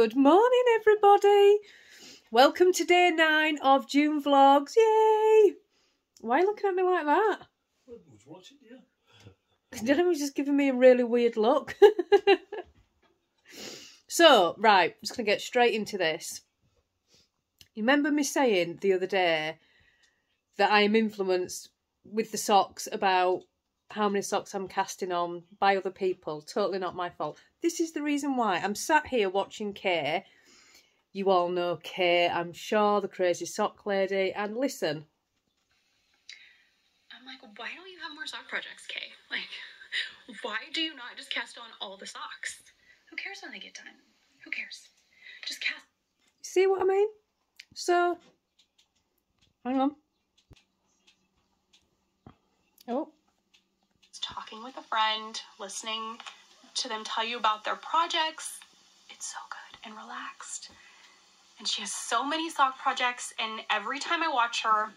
Good morning, everybody. Welcome to day nine of June vlogs. Yay! Why are you looking at me like that? I was watching you. Dylan was just giving me a really weird look. so, right, I'm just going to get straight into this. You remember me saying the other day that I am influenced with the socks about how many socks I'm casting on by other people? Totally not my fault. This is the reason why. I'm sat here watching Kay. You all know Kay, I'm sure, the crazy sock lady. And listen, I'm like, why don't you have more sock projects, Kay? Like, why do you not just cast on all the socks? Who cares when they get done? Who cares? Just cast. see what I mean? So, hang on. Oh, Talking with a friend, listening to them tell you about their projects. It's so good and relaxed. And she has so many sock projects, and every time I watch her,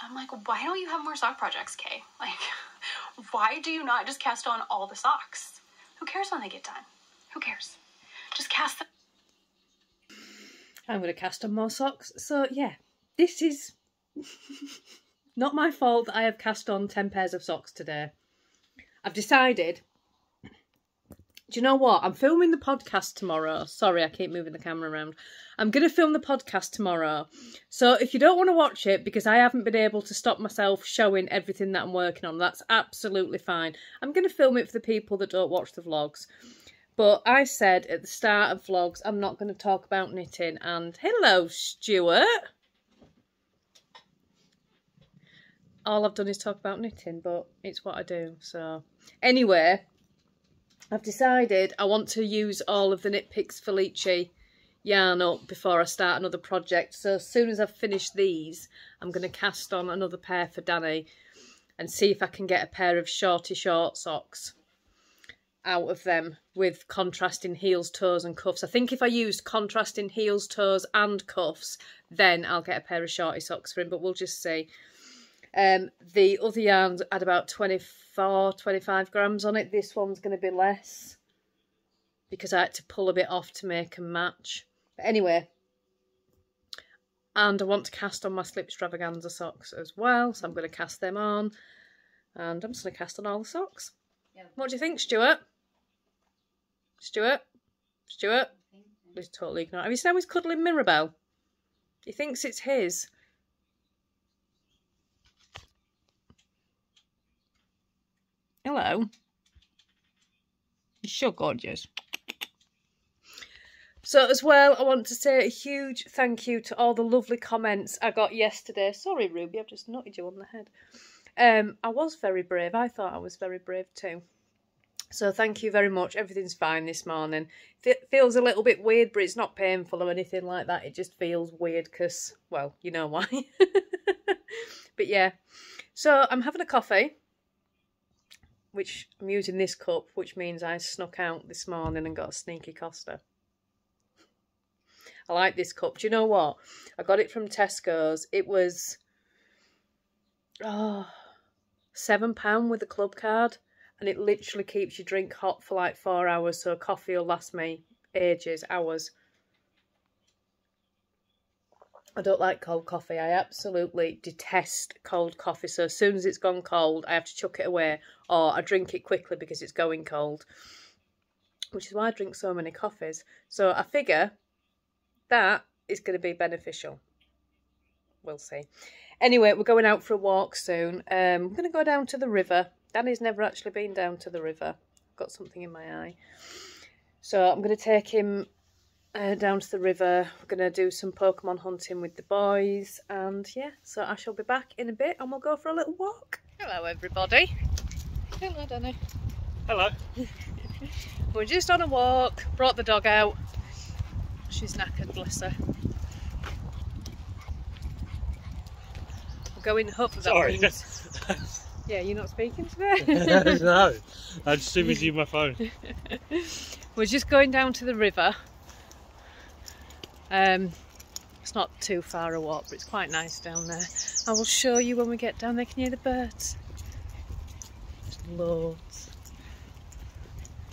I'm like, why don't you have more sock projects, Kay? Like, why do you not just cast on all the socks? Who cares when they get done? Who cares? Just cast them. I'm going to cast on more socks. So, yeah, this is not my fault I have cast on 10 pairs of socks today. I've decided. Do you know what? I'm filming the podcast tomorrow. Sorry, I keep moving the camera around. I'm going to film the podcast tomorrow. So if you don't want to watch it because I haven't been able to stop myself showing everything that I'm working on, that's absolutely fine. I'm going to film it for the people that don't watch the vlogs. But I said at the start of vlogs, I'm not going to talk about knitting. And hello, Stuart. All I've done is talk about knitting, but it's what I do. So anyway, I've decided I want to use all of the Knit Picks Felici yarn up before I start another project. So as soon as I've finished these, I'm going to cast on another pair for Danny and see if I can get a pair of shorty short socks out of them with contrasting heels, toes and cuffs. I think if I use contrasting heels, toes and cuffs, then I'll get a pair of shorty socks for him, but we'll just see. Um, the other yarns had about 24, 25 grams on it. This one's going to be less because I had to pull a bit off to make a match. But anyway, and I want to cast on my Slip Stravaganza socks as well, so I'm going to cast them on. And I'm just going to cast on all the socks. Yeah. What do you think, Stuart? Stuart? Stuart? He's totally ignoring. Have you seen how he's cuddling Mirabelle? He thinks it's his. Hello. You're so gorgeous. So as well, I want to say a huge thank you to all the lovely comments I got yesterday. Sorry, Ruby, I've just nutted you on the head. Um, I was very brave. I thought I was very brave too. So thank you very much. Everything's fine this morning. It feels a little bit weird, but it's not painful or anything like that. It just feels weird because, well, you know why. but yeah, so I'm having a coffee which I'm using this cup, which means I snuck out this morning and got a sneaky Costa. I like this cup. Do you know what? I got it from Tesco's. It was oh, seven pound with a club card, and it literally keeps your drink hot for like four hours. So coffee will last me ages, hours. I don't like cold coffee. I absolutely detest cold coffee. So as soon as it's gone cold, I have to chuck it away or I drink it quickly because it's going cold. Which is why I drink so many coffees. So I figure that is going to be beneficial. We'll see. Anyway, we're going out for a walk soon. Um, I'm going to go down to the river. Danny's never actually been down to the river. Got something in my eye. So I'm going to take him uh, down to the river. We're going to do some Pokemon hunting with the boys. And yeah, so I shall be back in a bit and we'll go for a little walk. Hello, everybody. Hello, Danny. Hello. We're just on a walk. Brought the dog out. She's knackered, bless her. We're going, hopefully that Sorry. means... Yeah, you're not speaking today? no, I just too busy with my phone. We're just going down to the river. Um, it's not too far a walk, but it's quite nice down there. I will show you when we get down there. Can you hear the birds? There's loads.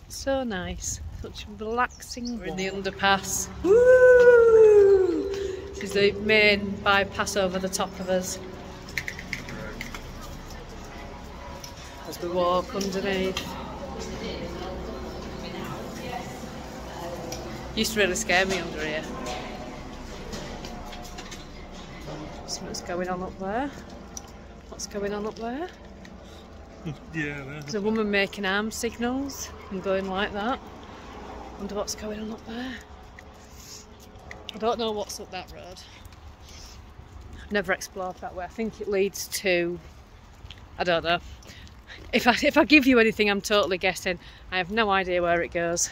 So nice. Such relaxing. We're in the underpass. Woo! This is the main bypass over the top of us. As we walk underneath. Used to really scare me under here. Something's going on up there. What's going on up there? Yeah, There's a woman making arm signals and going like that. Wonder what's going on up there. I don't know what's up that road. I've never explored that way. I think it leads to I don't know. If I if I give you anything I'm totally guessing. I have no idea where it goes.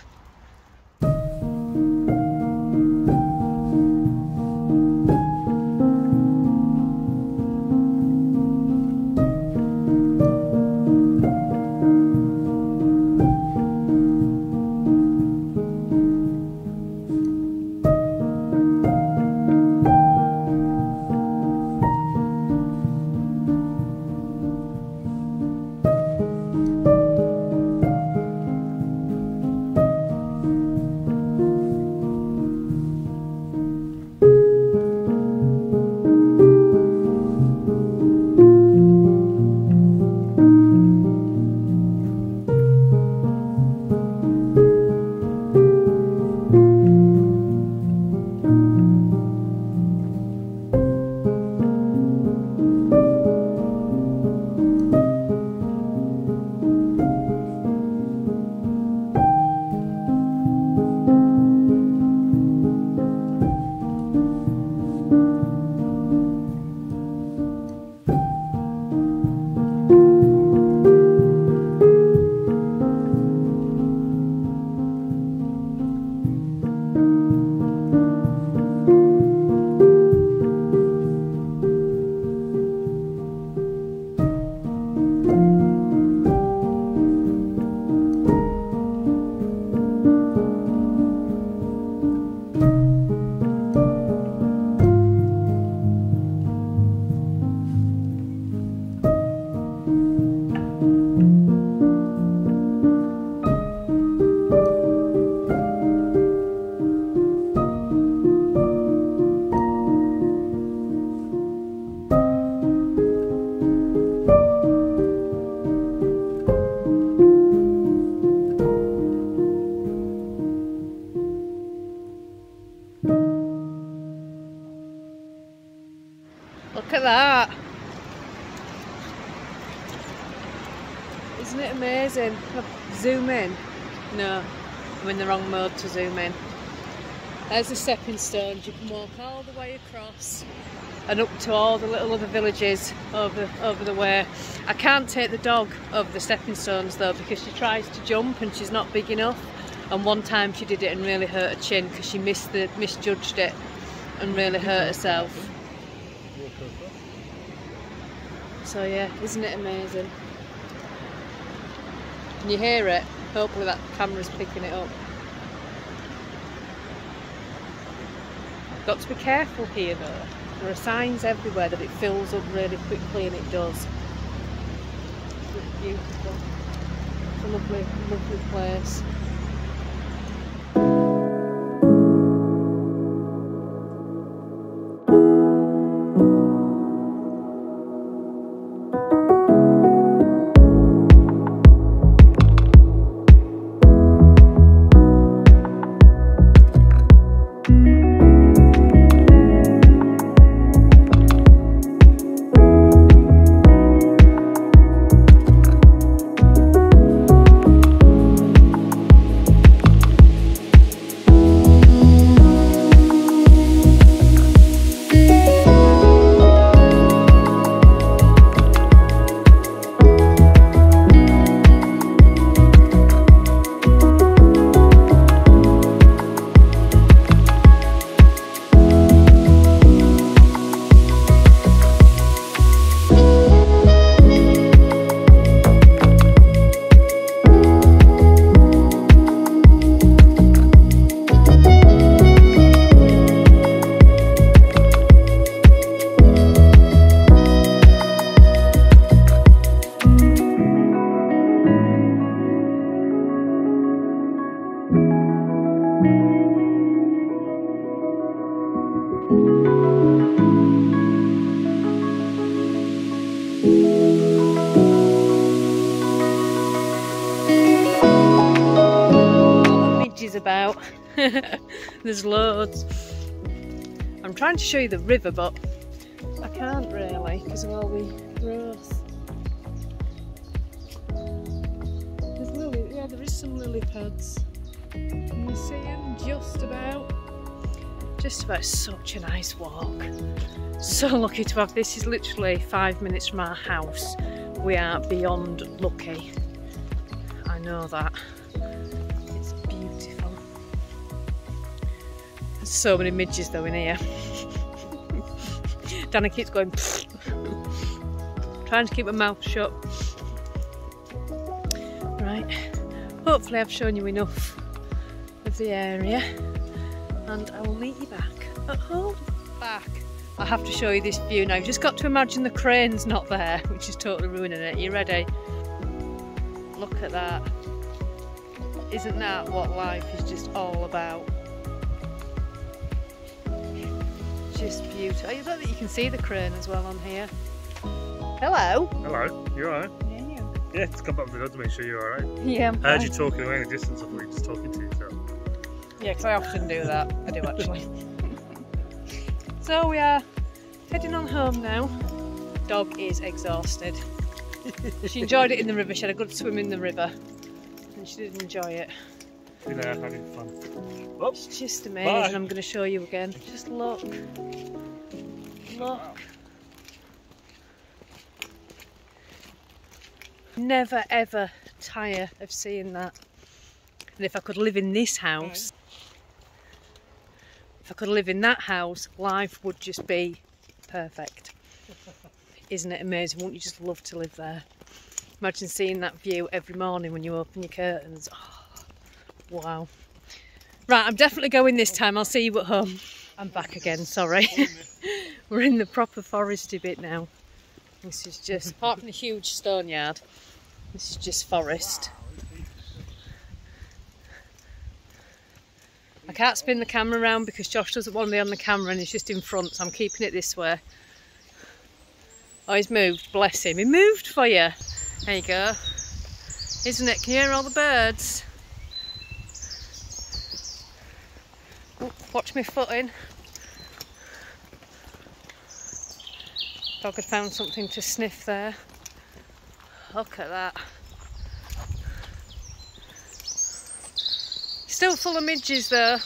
Zoom in. There's the stepping stones. You can walk all the way across and up to all the little other villages over over the way. I can't take the dog over the stepping stones though because she tries to jump and she's not big enough. And one time she did it and really hurt her chin because she missed the misjudged it and really hurt herself. So yeah, isn't it amazing? Can you hear it? Hopefully that camera's picking it up. Got to be careful here though. There are signs everywhere that it fills up really quickly and it does. It's beautiful. It's a lovely, lovely place. There's loads. I'm trying to show you the river, but I can't really because of all the growth. There's lily, yeah, there is some lily pads. Can you see them just about? Just about such a nice walk. So lucky to have this. Is literally five minutes from our house. We are beyond lucky. I know that. So many midges though in here. Dana keeps going. Trying to keep my mouth shut. Right. Hopefully I've shown you enough of the area and I will meet you back at home. Back. I have to show you this view now. You've just got to imagine the crane's not there, which is totally ruining it. You ready? Look at that. Isn't that what life is just all about? Just beautiful. I bet that you can see the crane as well on here. Hello. Hello, you alright? Yeah. Yeah, it's come back with the to make sure you're alright. Yeah. I'm I heard fine. you talking away in the distance, I thought you were just talking to yourself. Yeah, because I often do that. I do actually. so we are heading on home now. Dog is exhausted. She enjoyed it in the river. She had a good swim in the river, and she did enjoy it. You know, having fun. Oh, It's just amazing. Bye. I'm going to show you again. Just look. Look. Never ever tire of seeing that. And if I could live in this house, if I could live in that house, life would just be perfect. Isn't it amazing? Wouldn't you just love to live there? Imagine seeing that view every morning when you open your curtains. Oh, wow. Right, I'm definitely going this time. I'll see you at home. I'm back again, sorry. We're in the proper foresty bit now. This is just, apart from the huge stone yard, this is just forest. I can't spin the camera around because Josh doesn't want me on the camera and he's just in front, so I'm keeping it this way. Oh, he's moved, bless him. He moved for you. There you go. Isn't it? Can you hear all the birds? Watch me footing. Dog had found something to sniff there. Look at that. Still full of midges though.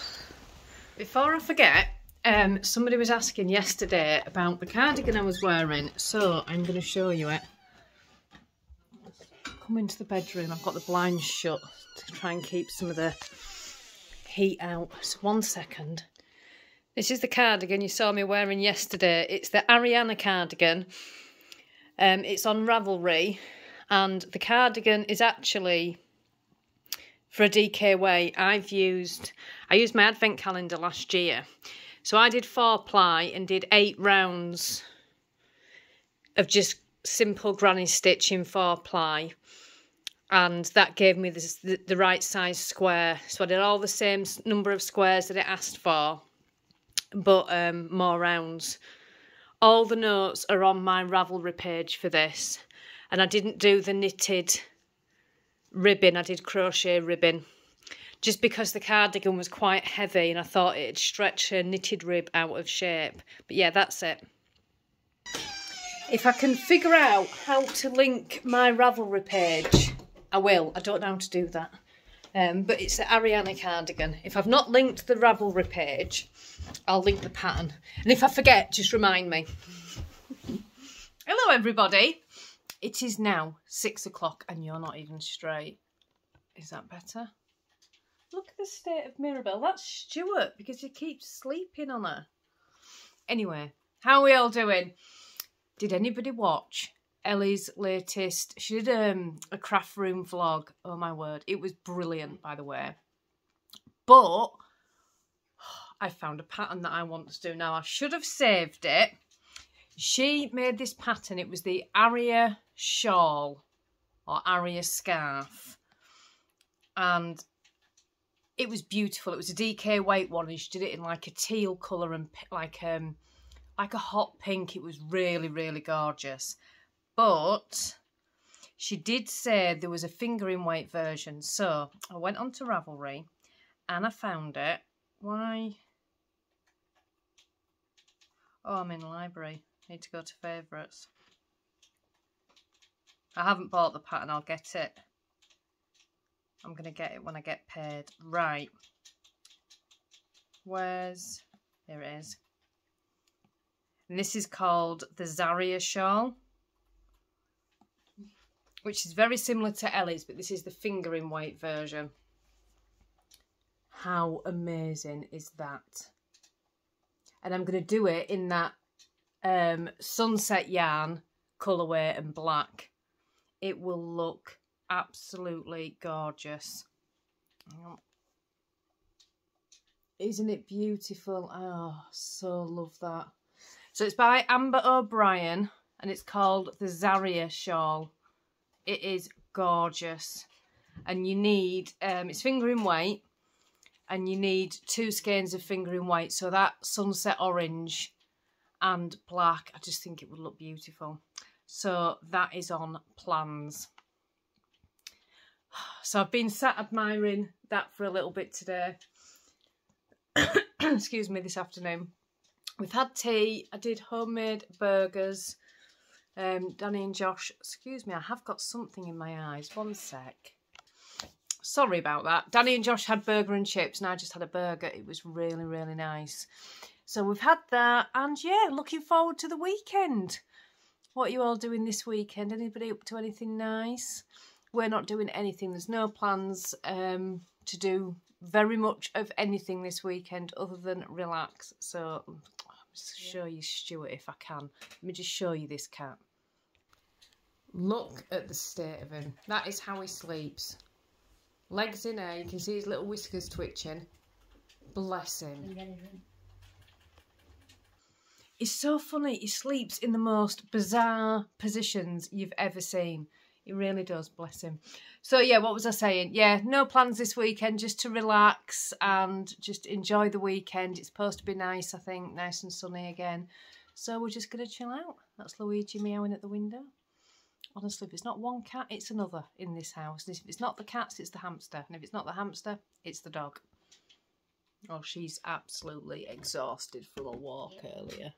Before I forget, um, somebody was asking yesterday about the cardigan I was wearing, so I'm going to show you it. Come into the bedroom. I've got the blinds shut to try and keep some of the heat out. One second. This is the cardigan you saw me wearing yesterday. It's the Ariana cardigan. Um, it's on Ravelry, and the cardigan is actually for a DK way. I've used I used my advent calendar last year, so I did four ply and did eight rounds of just simple granny stitch in four ply and that gave me this, the, the right size square. So I did all the same number of squares that it asked for, but um, more rounds. All the notes are on my Ravelry page for this, and I didn't do the knitted ribbon, I did crochet ribbon. Just because the cardigan was quite heavy and I thought it'd stretch a knitted rib out of shape. But yeah, that's it. If I can figure out how to link my Ravelry page, I will. I don't know how to do that. Um, but it's the Ariana cardigan. If I've not linked the Ravelry page, I'll link the pattern. And if I forget, just remind me. Hello, everybody. It is now six o'clock and you're not even straight. Is that better? Look at the state of Mirabelle. That's Stuart because he keeps sleeping on her. Anyway, how are we all doing? Did anybody watch Ellie's latest? She did um, a craft room vlog. Oh my word, it was brilliant, by the way. But I found a pattern that I want to do now. I should have saved it. She made this pattern. It was the Aria shawl or Aria scarf, and it was beautiful. It was a DK weight one, and she did it in like a teal colour and like um like a hot pink. It was really really gorgeous, but she did say there was a fingering weight version. So I went on to Ravelry, and I found it. Why? Oh, I'm in library. Need to go to favourites. I haven't bought the pattern. I'll get it. I'm going to get it when I get paid. Right. Where's... There it is. And this is called the Zarya shawl. Which is very similar to Ellie's, but this is the fingering weight version. How amazing is that? And I'm going to do it in that um, sunset yarn colourway and black. It will look absolutely gorgeous. Isn't it beautiful? Oh, so love that. So it's by Amber O'Brien and it's called the Zarya Shawl. It is gorgeous. And you need, um, it's fingering weight and you need two skeins of fingering weight. So that sunset orange and black, I just think it would look beautiful. So that is on plans. So I've been sat admiring that for a little bit today. Excuse me, this afternoon. We've had tea. I did homemade burgers. Um, Danny and Josh, excuse me, I have got something in my eyes. One sec. Sorry about that. Danny and Josh had burger and chips and I just had a burger. It was really, really nice. So we've had that and yeah, looking forward to the weekend. What are you all doing this weekend? Anybody up to anything nice? We're not doing anything. There's no plans um, to do very much of anything this weekend other than relax. So I'll show you Stuart if I can. Let me just show you this cat. Look at the state of him. That is how he sleeps. Legs in air. You can see his little whiskers twitching. Bless him. It's so funny. He sleeps in the most bizarre positions you've ever seen. He really does, bless him. So yeah, what was I saying? Yeah, no plans this weekend, just to relax and just enjoy the weekend. It's supposed to be nice, I think, nice and sunny again. So we're just going to chill out. That's Luigi meowing at the window. Honestly, if it's not one cat, it's another in this house. If it's not the cats, it's the hamster. And if it's not the hamster, it's the dog. Oh, she's absolutely exhausted from a walk earlier.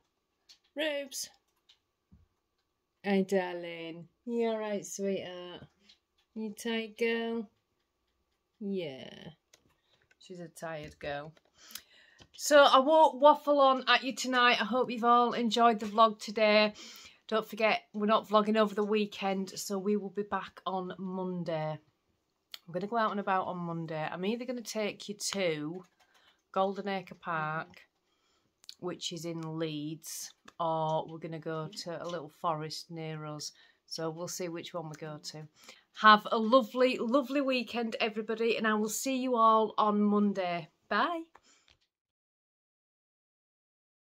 Rubes. Hey, darling. You alright, sweetheart? You tired, girl? Yeah. She's a tired girl. So I won't waffle on at you tonight. I hope you've all enjoyed the vlog today. Don't forget, we're not vlogging over the weekend, so we will be back on Monday. I'm going to go out and about on Monday. I'm either going to take you to Golden Acre Park, which is in Leeds, or we're going to go to a little forest near us. So we'll see which one we go to. Have a lovely, lovely weekend, everybody, and I will see you all on Monday. Bye.